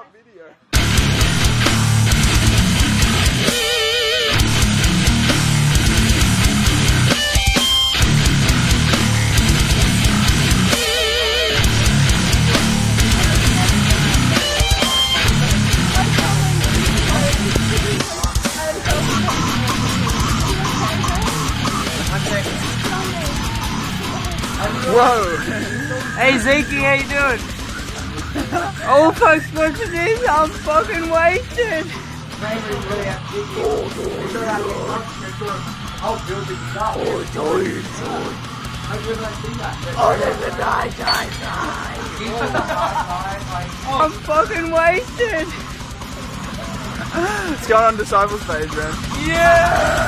Whoa! Hey Zeke, how you doing? Oh fuck, Spencer James, I'm fucking wasted. Oh, I'm fucking wasted. It's going on Disciples page, man. Yeah.